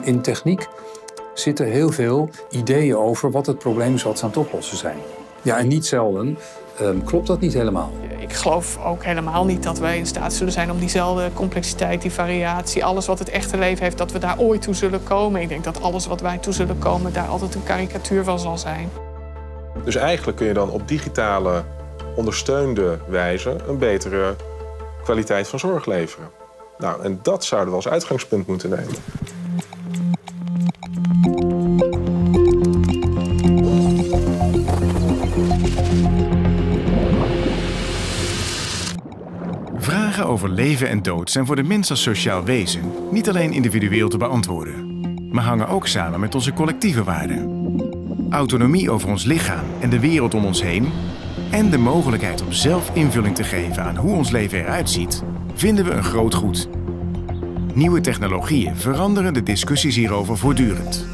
In techniek zitten heel veel ideeën over wat het probleem is wat ze aan het oplossen zijn. Ja, en niet zelden um, klopt dat niet helemaal. Ik geloof ook helemaal niet dat wij in staat zullen zijn om diezelfde complexiteit, die variatie, alles wat het echte leven heeft, dat we daar ooit toe zullen komen. Ik denk dat alles wat wij toe zullen komen, daar altijd een karikatuur van zal zijn. Dus eigenlijk kun je dan op digitale ondersteunde wijze een betere kwaliteit van zorg leveren. Nou, en dat zouden we als uitgangspunt moeten nemen. Vragen over leven en dood zijn voor de mens als sociaal wezen niet alleen individueel te beantwoorden, maar hangen ook samen met onze collectieve waarden. Autonomie over ons lichaam en de wereld om ons heen en de mogelijkheid om zelf invulling te geven aan hoe ons leven eruit ziet, vinden we een groot goed. Nieuwe technologieën veranderen de discussies hierover voortdurend.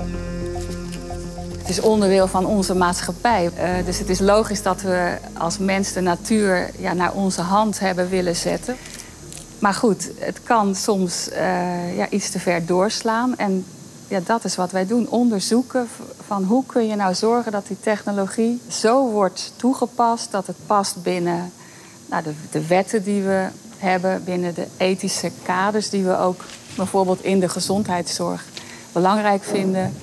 Het is onderdeel van onze maatschappij. Uh, dus het is logisch dat we als mens de natuur ja, naar onze hand hebben willen zetten. Maar goed, het kan soms uh, ja, iets te ver doorslaan. En ja, dat is wat wij doen. Onderzoeken van hoe kun je nou zorgen dat die technologie zo wordt toegepast dat het past binnen nou, de, de wetten die we hebben, binnen de ethische kaders die we ook bijvoorbeeld in de gezondheidszorg belangrijk vinden.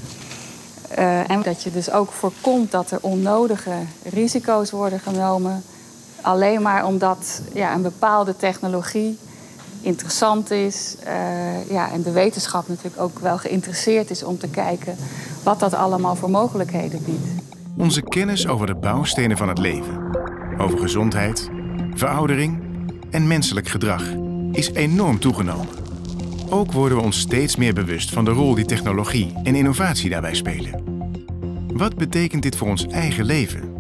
Uh, en dat je dus ook voorkomt dat er onnodige risico's worden genomen. Alleen maar omdat ja, een bepaalde technologie interessant is. Uh, ja, en de wetenschap natuurlijk ook wel geïnteresseerd is om te kijken wat dat allemaal voor mogelijkheden biedt. Onze kennis over de bouwstenen van het leven, over gezondheid, veroudering en menselijk gedrag is enorm toegenomen. Ook worden we ons steeds meer bewust van de rol die technologie en innovatie daarbij spelen. Wat betekent dit voor ons eigen leven?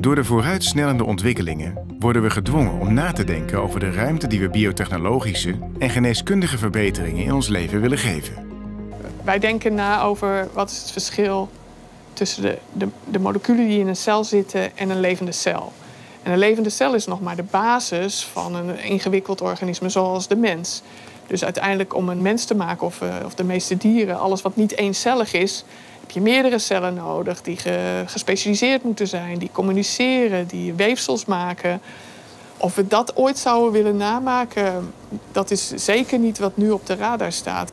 Door de vooruitsnellende ontwikkelingen worden we gedwongen om na te denken over de ruimte die we biotechnologische en geneeskundige verbeteringen in ons leven willen geven. Wij denken na over wat is het verschil tussen de, de, de moleculen die in een cel zitten en een levende cel. En een levende cel is nog maar de basis van een ingewikkeld organisme zoals de mens. Dus uiteindelijk om een mens te maken, of, eh, of de meeste dieren, alles wat niet eencellig is, heb je meerdere cellen nodig die gespecialiseerd moeten zijn, die communiceren, die weefsels maken. Of we dat ooit zouden willen namaken, dat is zeker niet wat nu op de radar staat.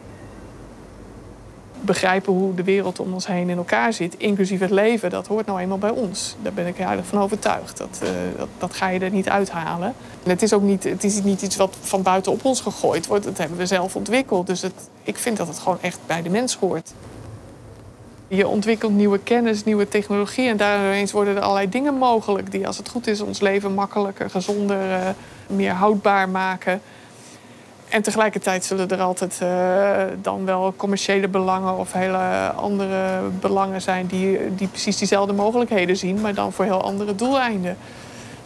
Begrijpen hoe de wereld om ons heen in elkaar zit, inclusief het leven, dat hoort nou eenmaal bij ons. Daar ben ik heilig van overtuigd. Dat, uh, dat, dat, ga je er niet uithalen. En het is ook niet, het is niet iets wat van buiten op ons gegooid wordt. Dat hebben we zelf ontwikkeld. Dus het, ik vind dat het gewoon echt bij de mens hoort. Je ontwikkelt nieuwe kennis, nieuwe technologie en daardoor worden er allerlei dingen mogelijk die als het goed is ons leven makkelijker, gezonder, uh, meer houdbaar maken. En tegelijkertijd zullen er altijd uh, dan wel commerciële belangen of hele andere belangen zijn die, die precies diezelfde mogelijkheden zien, maar dan voor heel andere doeleinden.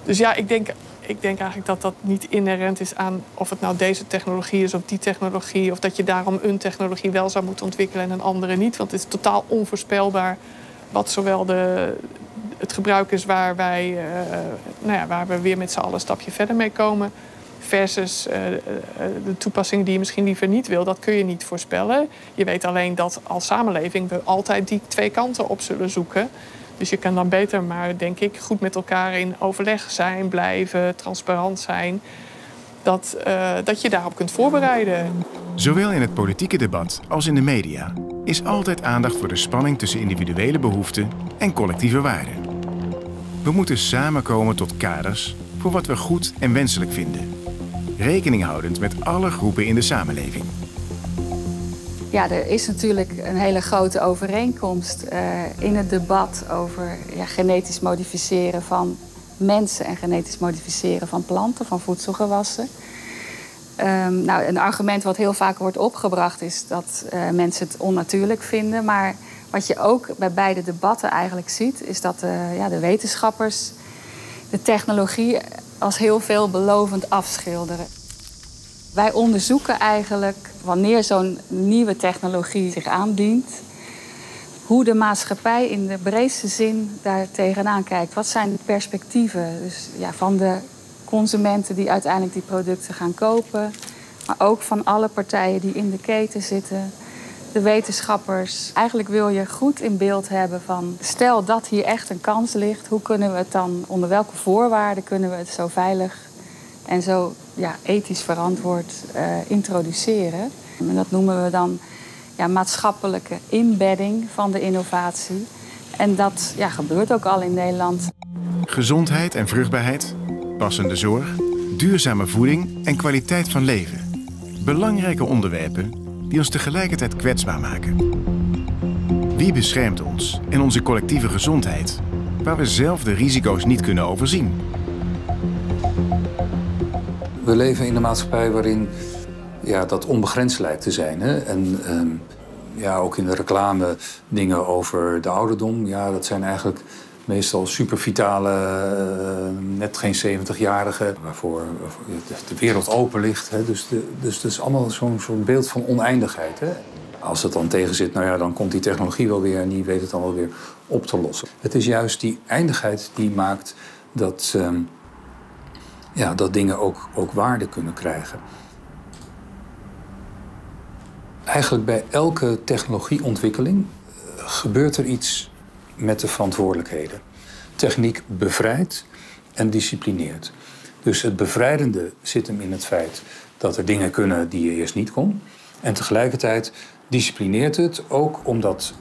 Dus ja, ik denk ik denk eigenlijk dat dat niet inherent is aan of het nou deze technologie is of die technologie. Of dat je daarom een technologie wel zou moeten ontwikkelen en een andere niet. Want het is totaal onvoorspelbaar wat zowel de, het gebruik is waar, wij, uh, nou ja, waar we weer met z'n allen een stapje verder mee komen. Versus uh, de toepassingen die je misschien liever niet wil, dat kun je niet voorspellen. Je weet alleen dat als samenleving we altijd die twee kanten op zullen zoeken. Dus je kan dan beter maar, denk ik, goed met elkaar in overleg zijn, blijven, transparant zijn. Dat, uh, dat je daarop kunt voorbereiden. Zowel in het politieke debat als in de media is altijd aandacht voor de spanning tussen individuele behoeften en collectieve waarden. We moeten samenkomen tot kaders voor wat we goed en wenselijk vinden, rekening houdend met alle groepen in de samenleving. Ja, er is natuurlijk een hele grote overeenkomst uh, in het debat over ja, genetisch modificeren van mensen en genetisch modificeren van planten, van voedselgewassen. Um, nou, een argument wat heel vaak wordt opgebracht is dat uh, mensen het onnatuurlijk vinden. Maar wat je ook bij beide debatten eigenlijk ziet, is dat ja, de wetenschappers de technologie als heel veelbelovend afschilderen. Wij onderzoeken eigenlijk wanneer zo'n nieuwe technologie zich aandient, hoe de maatschappij in de breedste zin daar tegenaan kijkt. Wat zijn de perspectieven dus, ja, van de consumenten die uiteindelijk die producten gaan kopen, maar ook van alle partijen die in de keten zitten. de wetenschappers. Eigenlijk wil je goed in beeld hebben van... stel dat hier echt een kans ligt, hoe kunnen we het dan... onder welke voorwaarden kunnen we het zo veilig en zo ja, ethisch verantwoord uh, introduceren. En dat noemen we dan ja, maatschappelijke inbedding van de innovatie. En dat ja, gebeurt ook al in Nederland. Gezondheid en vruchtbaarheid, passende zorg, duurzame voeding en kwaliteit van leven. Belangrijke onderwerpen die ons tegelijkertijd kwetsbaar maken. Wie beschermt ons en onze collectieve gezondheid, waar we zelf de risico's niet kunnen overzien? We leven in een maatschappij waarin ja, dat onbegrensd lijkt te zijn. Hè? En ehm, ja, ook in de reclame dingen over de ouderdom. Ja, dat zijn eigenlijk meestal supervitale, uh, net geen 70-jarigen, waarvoor de wereld open ligt. Hè? Dus, dus het is allemaal zo'n soort beeld van oneindigheid. Hè? Als het dan tegen zit, nou ja, dan komt die technologie wel weer en die weet het dan wel weer op te lossen. Het is juist die eindigheid die maakt dat, ehm, ja, dat dingen ook, ook waarde kunnen krijgen. Eigenlijk bij elke technologieontwikkeling eh, gebeurt er iets met de verantwoordelijkheden. Techniek bevrijdt en disciplineert. Dus het bevrijdende zit hem in het feit dat er dingen kunnen die je eerst niet kon. En tegelijkertijd disciplineert het ook omdat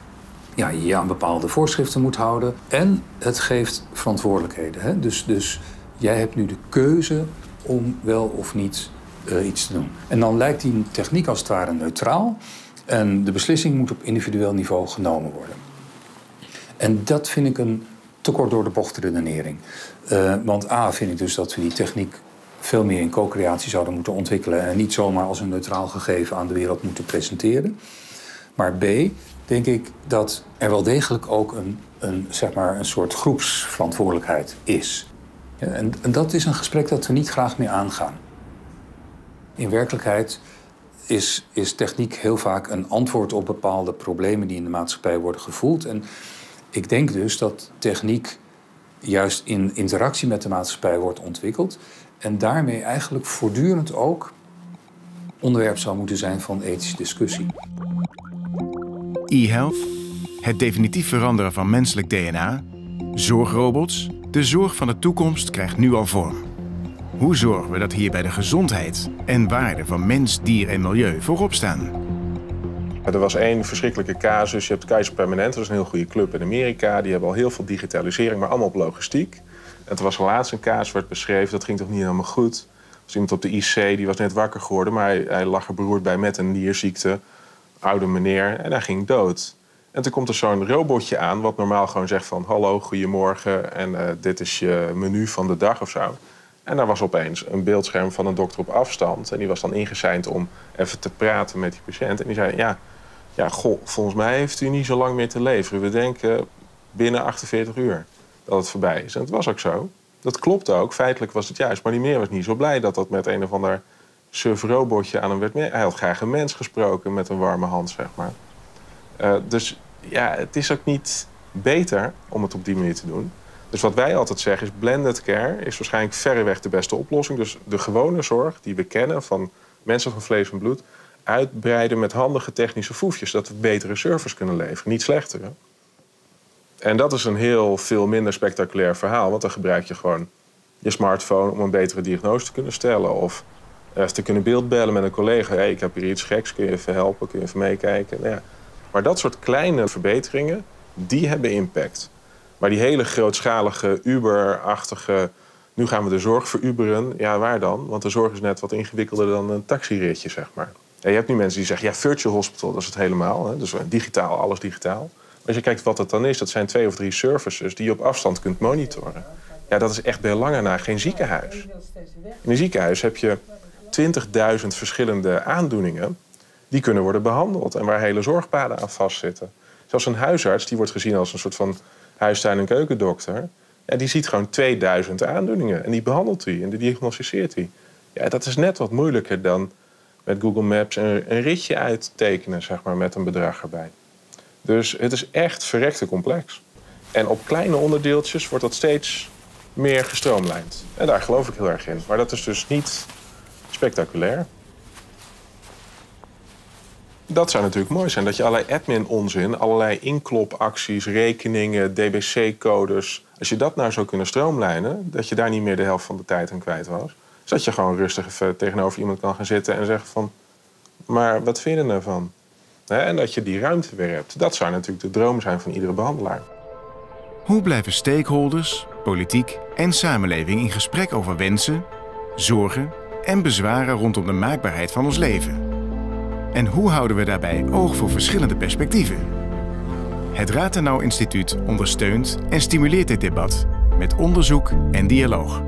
ja, je je aan bepaalde voorschriften moet houden. En het geeft verantwoordelijkheden. Hè? Dus, dus jij hebt nu de keuze om wel of niet uh, iets te doen. En dan lijkt die techniek als het ware neutraal. En de beslissing moet op individueel niveau genomen worden. En dat vind ik een te kort door de bocht redenering. Uh, want A vind ik dus dat we die techniek veel meer in co-creatie zouden moeten ontwikkelen en niet zomaar als een neutraal gegeven aan de wereld moeten presenteren. Maar B denk ik dat er wel degelijk ook een, een, zeg maar een soort groepsverantwoordelijkheid is. En, en dat is een gesprek dat we niet graag meer aangaan. In werkelijkheid is, is techniek heel vaak een antwoord op bepaalde problemen die in de maatschappij worden gevoeld. En ik denk dus dat techniek juist in interactie met de maatschappij wordt ontwikkeld. En daarmee eigenlijk voortdurend ook onderwerp zou moeten zijn van ethische discussie. E-health, het definitief veranderen van menselijk DNA, zorgrobots, de zorg van de toekomst krijgt nu al vorm. Hoe zorgen we dat hierbij de gezondheid en waarde van mens, dier en milieu voorop staan? Er was één verschrikkelijke casus. Je hebt Keizer Permanent, dat is een heel goede club in Amerika. Die hebben al heel veel digitalisering, maar allemaal op logistiek. Er was laatst een casus, werd beschreven, dat ging toch niet helemaal goed. Er was iemand op de IC, die was net wakker geworden, maar hij, hij lag er beroerd bij met een nierziekte. Oude meneer, en hij ging dood. En toen komt er zo'n robotje aan, wat normaal gewoon zegt van... hallo, goedemorgen, en uh, dit is je menu van de dag of zo. En daar was opeens een beeldscherm van een dokter op afstand. En die was dan ingeseind om even te praten met die patiënt. En die zei, ja, ja, goh, volgens mij heeft u niet zo lang meer te leven. We denken binnen 48 uur dat het voorbij is. En het was ook zo. Dat klopt ook, feitelijk was het juist. Maar die meneer was niet zo blij dat dat met een of ander surf-robotje aan hem werd. Hij had graag een mens gesproken met een warme hand, zeg maar. Uh, dus ja, het is ook niet beter om het op die manier te doen. Dus wat wij altijd zeggen is blended care is waarschijnlijk verreweg de beste oplossing. Dus de gewone zorg die we kennen van mensen van vlees en bloed uitbreiden met handige technische foefjes. Dat we betere service kunnen leveren, niet slechtere. En dat is een heel veel minder spectaculair verhaal. Want dan gebruik je gewoon je smartphone om een betere diagnose te kunnen stellen. Of te kunnen beeldbellen met een collega. Hey, ik heb hier iets geks, kun je even helpen, kun je even meekijken. Nou ja. Maar dat soort kleine verbeteringen, die hebben impact. Maar die hele grootschalige Uber-achtige... nu gaan we de zorg veruberen, ja, waar dan? Want de zorg is net wat ingewikkelder dan een taxiritje, zeg maar. Ja, je hebt nu mensen die zeggen, ja, virtual hospital, dat is het helemaal. Hè? Dus digitaal, alles digitaal. Maar als je kijkt wat het dan is, dat zijn twee of drie services... die je op afstand kunt monitoren. Ja, dat is echt bij lange na geen ziekenhuis. In een ziekenhuis heb je 20.000 verschillende aandoeningen... die kunnen worden behandeld en waar hele zorgpaden aan vastzitten. Zelfs een huisarts, die wordt gezien als een soort van huistuin- en keukendokter... Ja, die ziet gewoon 2000 aandoeningen en die behandelt hij en die diagnosticeert hij. Ja, dat is net wat moeilijker dan met Google Maps een, een ritje uittekenen, zeg maar, met een bedrag erbij. Dus het is echt verrekte complex. En op kleine onderdeeltjes wordt dat steeds meer gestroomlijnd. En daar geloof ik heel erg in. Maar dat is dus niet spectaculair. Dat zou natuurlijk mooi zijn. Dat je allerlei admin-onzin, allerlei inklopacties, rekeningen, DBC-codes... als je dat nou zou kunnen stroomlijnen, dat je daar niet meer de helft van de tijd aan kwijt was... zodat je gewoon rustig even tegenover iemand kan gaan zitten en zeggen van... maar wat vind je er nou? En dat je die ruimte weer hebt. Dat zou natuurlijk de droom zijn van iedere behandelaar. Hoe blijven stakeholders, politiek en samenleving in gesprek over wensen, zorgen en bezwaren rondom de maakbaarheid van ons leven? En hoe houden we daarbij oog voor verschillende perspectieven? Het Ratenau Instituut ondersteunt en stimuleert dit debat met onderzoek en dialoog.